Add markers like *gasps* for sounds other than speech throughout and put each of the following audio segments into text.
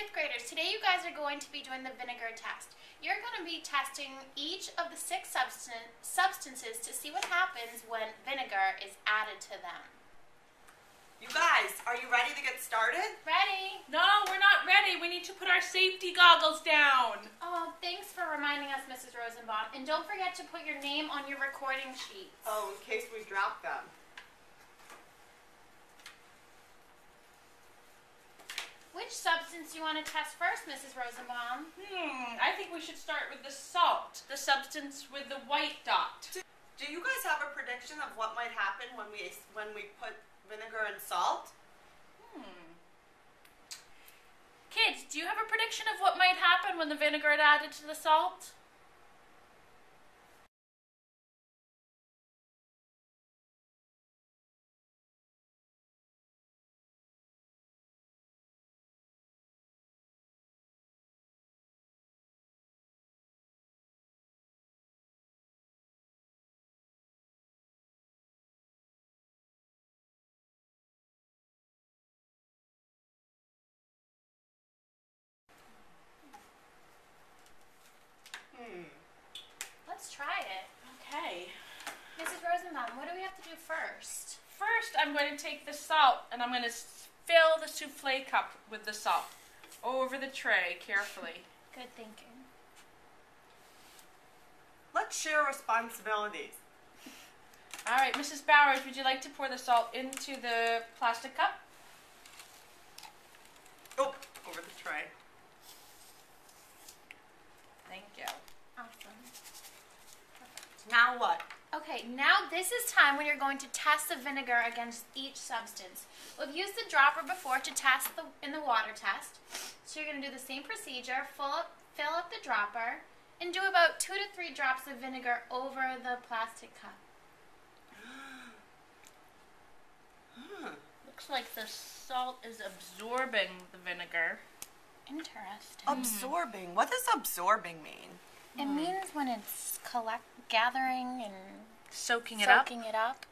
fifth graders, today you guys are going to be doing the vinegar test. You're going to be testing each of the six substan- substances to see what happens when vinegar is added to them. You guys, are you ready to get started? Ready? No, we're not ready. We need to put our safety goggles down. Oh, thanks for reminding us, Mrs. Rosenbaum. And don't forget to put your name on your recording sheet. Oh, in case we drop them. Which substance do you want to test first, Mrs. Rosenbaum? Hmm, I think we should start with the salt, the substance with the white dot. Do you guys have a prediction of what might happen when we when we put vinegar and salt? Hmm. Kids, do you have a prediction of what might happen when the vinegar is added to the salt? Hmm. Let's try it. Okay. Mrs. Rosenbaum, what do we have to do first? First, I'm going to take the salt and I'm going to fill the souffle cup with the salt over the tray carefully. Good thinking. Let's share responsibilities. All right, Mrs. Bowers, would you like to pour the salt into the plastic cup? Oh, over the tray. Thank you. Awesome. Now what? Okay, now this is time when you're going to test the vinegar against each substance. We've used the dropper before to test the in the water test. So you're going to do the same procedure, fill up, fill up the dropper, and do about two to three drops of vinegar over the plastic cup. Hmm. *gasps* Looks like the salt is absorbing the vinegar. Interesting. Absorbing. What does absorbing mean? It means when it's collect gathering and Soaking it up. soaking it up.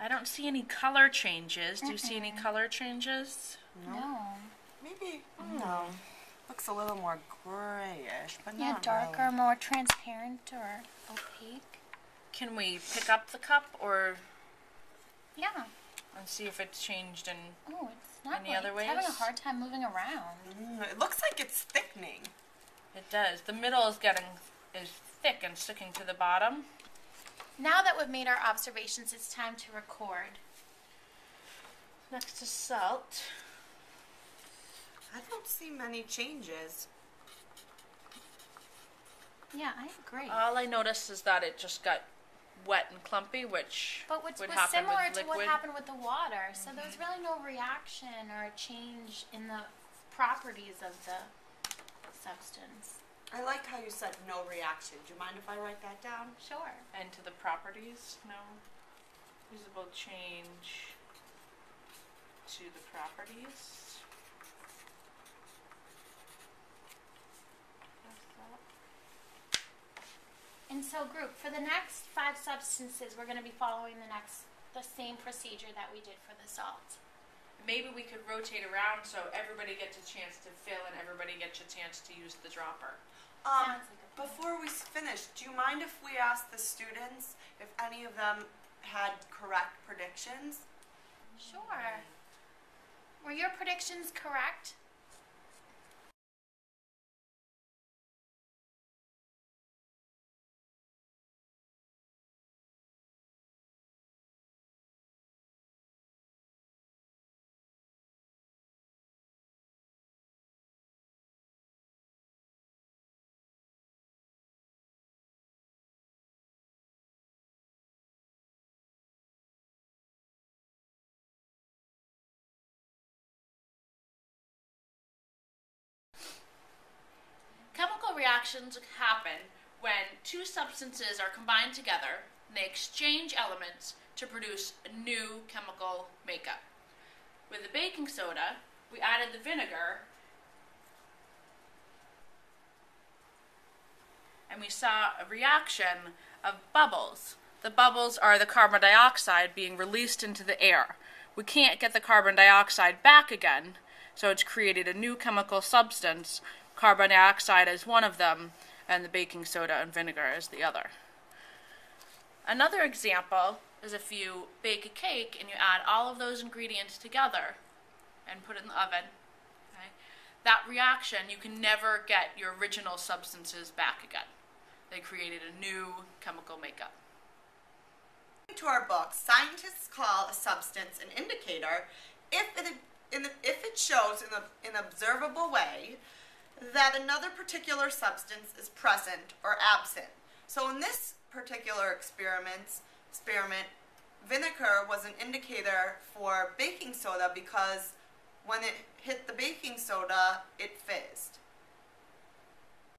I don't see any color changes. Do you see any color changes? No. Maybe. I don't. Looks a little more grayish, but Yeah, not darker, really. more transparent or opaque. Can we pick up the cup or Yeah. and see if it's changed in Oh, it's not Any like other it's having a hard time moving around. Mm, it looks like it's thickening. it does. The middle is getting is thick and sticking to the bottom. Now that we've made our observations, it's time to record. Next is salt. I don't see many changes. Yeah, I agree. All I noticed is that it just got wet and clumpy, which but which would was happen similar with to what happened with the water. So mm-hmm. there was really no reaction or a change in the properties of the substance. I like how you said no reaction. Do you mind if I write that down? Sure. And to the properties, no visible change to the properties. And so, group, for the next five substances, we're going to be following the next, the same procedure that we did for the salt. Maybe we could rotate around so everybody gets a chance to fill and everybody gets a chance to use the dropper. Um, like before we finish, do you mind if we ask the students if any of them had correct predictions? Sure. Were your predictions correct? Reactions happen when two substances are combined together and they exchange elements to produce a new chemical makeup. With the baking soda, we added the vinegar and we saw a reaction of bubbles. The bubbles are the carbon dioxide being released into the air. We can't get the carbon dioxide back again, So it's created a new chemical substance. Carbon dioxide is one of them, and the baking soda and vinegar is the other. Another example is if you bake a cake and you add all of those ingredients together and put it in the oven. Okay? That reaction, you can never get your original substances back again. They created a new chemical makeup. to our book, scientists call a substance an indicator if it, in the, if it shows in, the, in an observable way that another particular substance is present or absent. So in this particular experiment, experiment, vinegar was an indicator for baking soda because when it hit the baking soda, it fizzed.